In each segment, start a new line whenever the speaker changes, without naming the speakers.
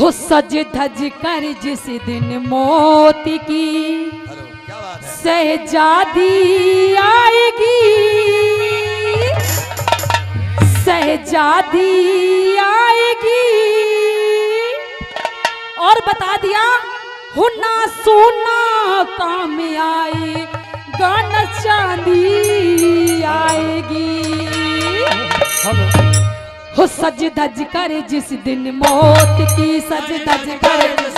हो सज धज कर जिस दिन मोती की सहजादी आएगी। सहजादी आएगी। और बता दिया होना सोना काम आए गाना चांदी आएगी। हो सज दज करे जिस दिन मौत की सज धज कर। जिस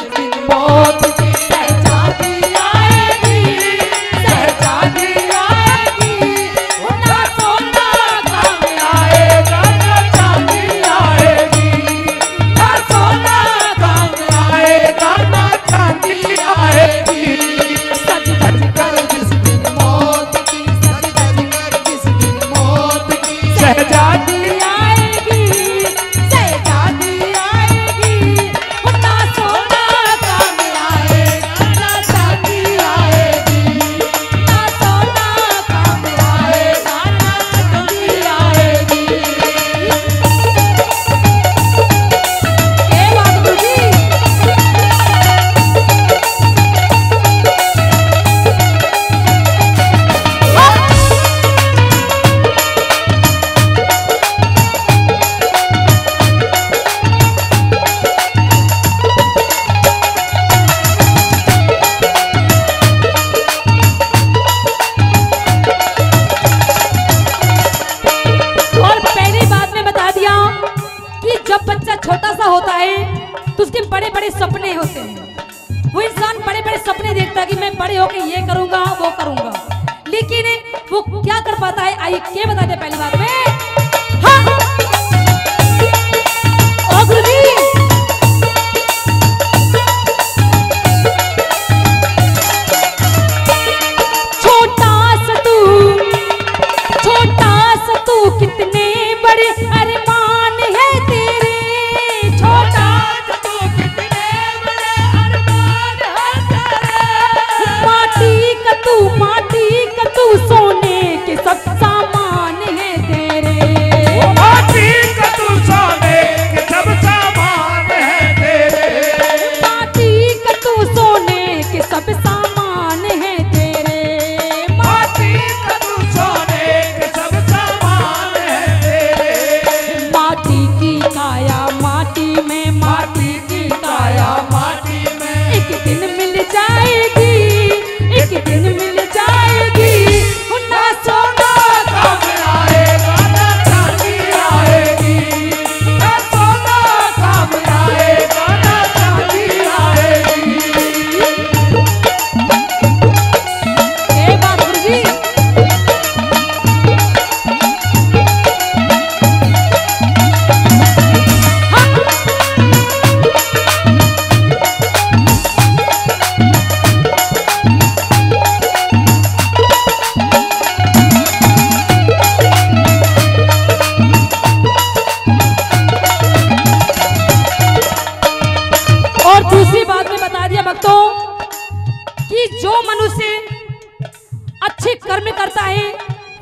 वो करूँगा। लेकिन वो क्या कर पाता है? आइए क्या बताते पहली बात में।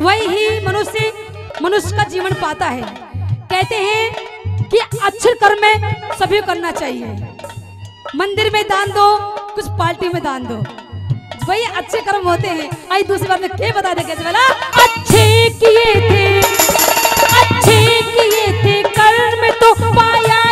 वही ही मनुष्य मनुष्य का जीवन पाता है। कहते हैं कि अच्छे कर्म में सभी करना चाहिए। मंदिर में दान दो, कुछ पार्टी में दान दो। वही अच्छे कर्म होते हैं। आई दूसरी बात में क्या बता दे कैसे बोला, अच्छे किए थे, अच्छे किए थे, कर्म तो पाया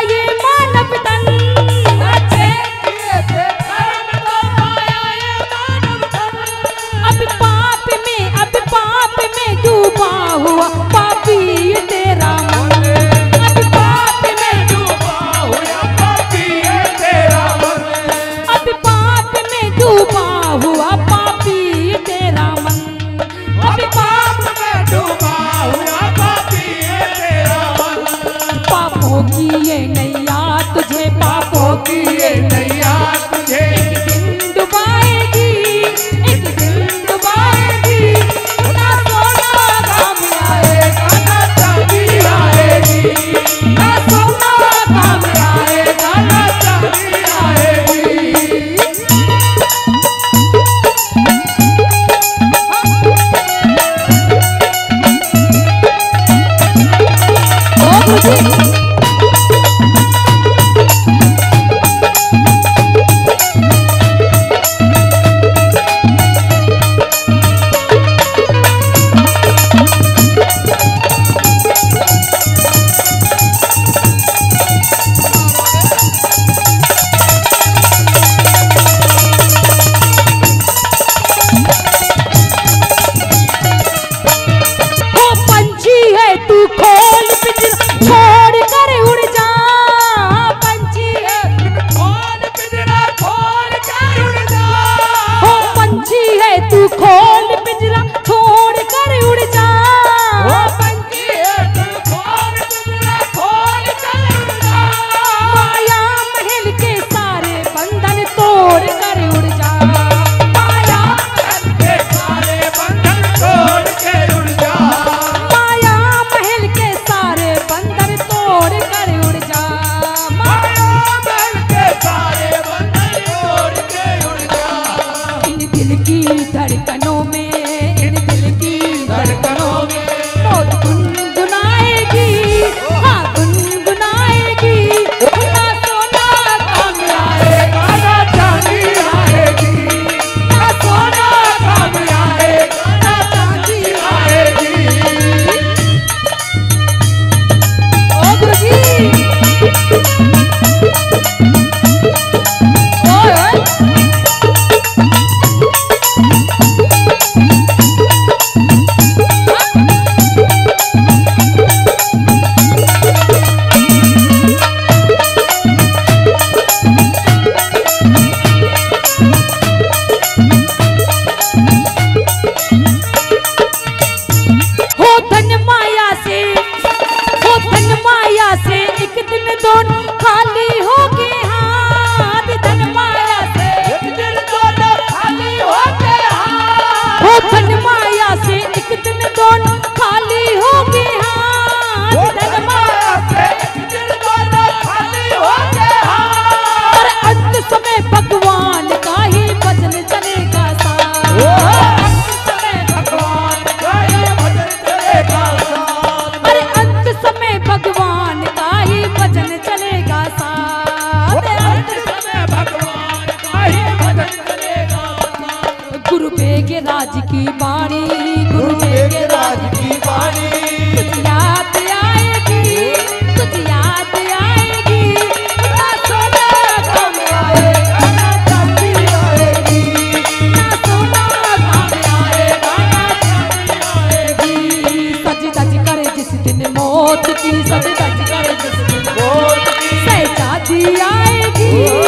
Whoa.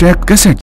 सोनोटेक कैसेट